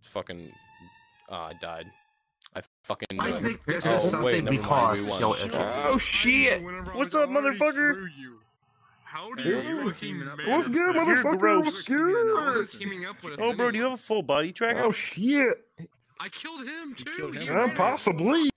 fucking. Ah, I died. I fucking. I think this oh, is something never mind, we because- won. Yo, if- Oh shit! What's up, motherfucker? How do do you you fucking fucking What's good, manage motherfucker? that? What's good? wasn't teaming up with a Oh, bro, do you have a full body tracker? Oh shit! I killed him too. killed him? He ran it. possibly.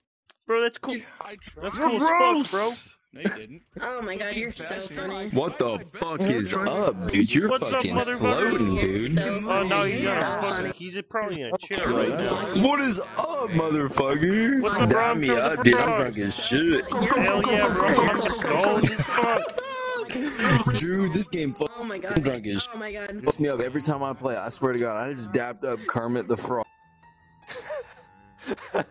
Bro, that's cool. I tried. That's You're cool as fuck, gross. bro. No, you didn't. Oh my god, you're so funny. What the fuck is up, dude? You're What's up, fucking motherfucker? floating, dude. So Oh no, he's funny. not So fucking. funny. He's probably in a chair right now. What is up, motherfucker? What's up, bro? Dab I'm me killing up, the dude. I'm frogs. drunk as shit. Hell yeah, bro. I'm stoned as fuck. Dude, this game Oh fucking my god. drunk as Oh my god. fucks me up every time I play. I swear to God, I just dapped up Kermit the Frog.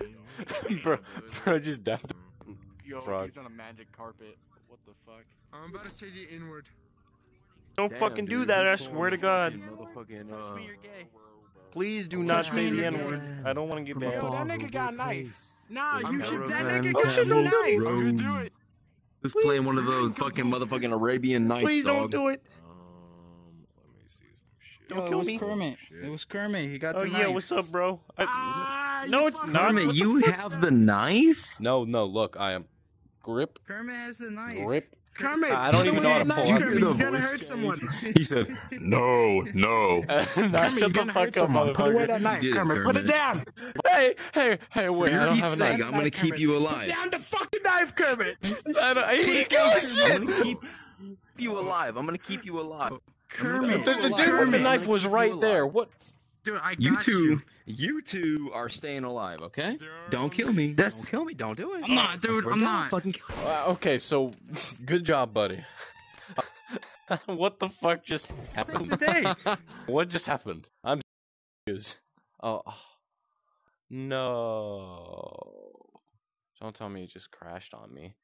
bro, bro, just died. Yo, Frog. he's on a magic carpet. What the fuck? I'm about to say the inward. Don't fucking do that, I swear to God. Motherfucking, uh, you're gay. Please do not say the N word. I don't want to get Yo, banned. that nigga got a knife. Nah, you should. That Caravan nigga Oh, got shit, a don't knife. do it. How you do it? Who's playing one of those fucking motherfucking Arabian Nights, Please don't dog? do it. Don't Yo, kill it was me. Kermit. It was Kermit. He got Oh the yeah, knife. what's up, bro? I, Ah, no, it's fucking- not. Kermit, you have the knife? No, no, look, I am grip, Kermit has the knife. grip. Kermit, I don't even know how away to pull knife, out. Kermit, You're gonna voice hurt someone. He said, No, no. nah, shut the gonna fuck hurt up, someone. Put away that knife, Get it, Kermit. Put it down. Hey, hey, hey, wait, For I don't Pete's have a sake, knife. I'm gonna keep you alive. Down the fucking knife, Kermit. I don't, he killed shit. I'm gonna keep you alive. I'm gonna keep you alive. Kermit. The, the dude with the knife was right there. What? Dude, I got You two, you. you two are staying alive, okay? Don't kill me. don't kill me. Don't do it. I'm not, dude. I'm not. Fucking kill Uh, okay, so good job, buddy. what the fuck just happened? What just happened? I'm confused. Oh, oh. no! Don't tell me it just crashed on me.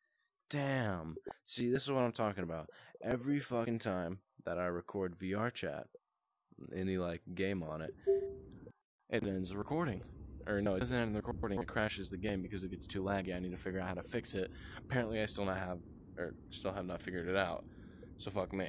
Damn. See, this is what I'm talking about. Every fucking time that I record VR chat, any like game on it, it ends recording. Or no, it doesn't end the recording. It crashes the game because it gets too laggy. I need to figure out how to fix it. Apparently, I still not have, or still have not figured it out. So fuck me.